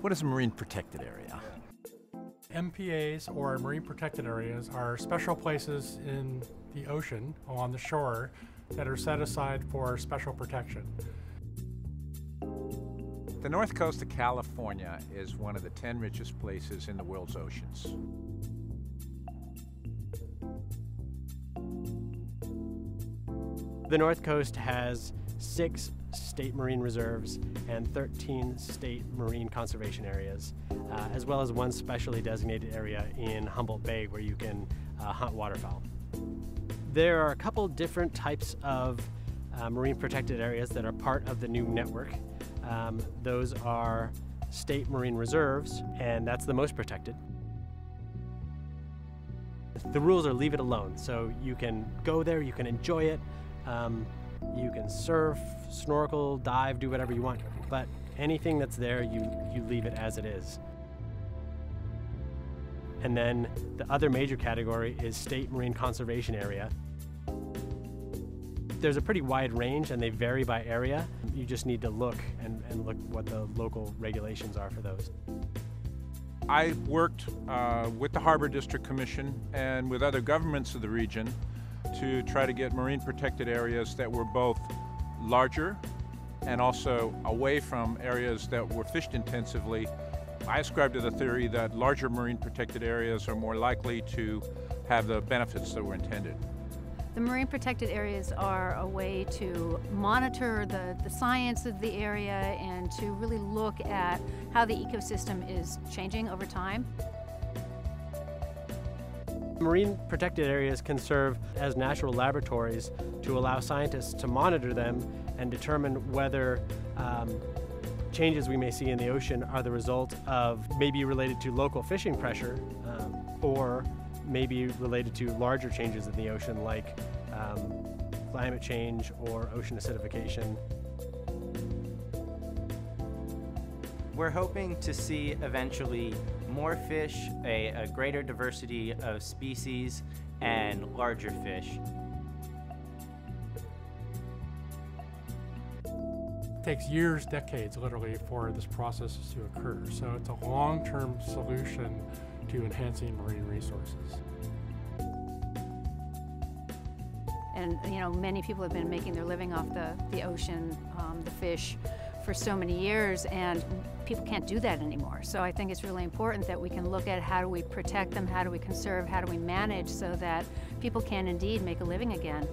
What is a marine protected area? MPAs or marine protected areas are special places in the ocean along the shore that are set aside for special protection. The north coast of California is one of the 10 richest places in the world's oceans. The North Coast has six state marine reserves and 13 state marine conservation areas, uh, as well as one specially designated area in Humboldt Bay where you can uh, hunt waterfowl. There are a couple different types of uh, marine protected areas that are part of the new network. Um, those are state marine reserves, and that's the most protected. The rules are leave it alone, so you can go there, you can enjoy it, um, you can surf, snorkel, dive, do whatever you want, but anything that's there, you, you leave it as it is. And then the other major category is state marine conservation area. There's a pretty wide range and they vary by area. You just need to look and, and look what the local regulations are for those. I worked uh, with the Harbor District Commission and with other governments of the region to try to get marine protected areas that were both larger and also away from areas that were fished intensively. I ascribe to the theory that larger marine protected areas are more likely to have the benefits that were intended. The marine protected areas are a way to monitor the, the science of the area and to really look at how the ecosystem is changing over time. Marine protected areas can serve as natural laboratories to allow scientists to monitor them and determine whether um, changes we may see in the ocean are the result of maybe related to local fishing pressure um, or maybe related to larger changes in the ocean like um, climate change or ocean acidification. We're hoping to see eventually more fish, a, a greater diversity of species, and larger fish. It takes years, decades literally for this process to occur. So it's a long-term solution to enhancing marine resources. And you know, many people have been making their living off the, the ocean, um, the fish, for so many years, and people can't do that anymore. So I think it's really important that we can look at how do we protect them, how do we conserve, how do we manage so that people can indeed make a living again.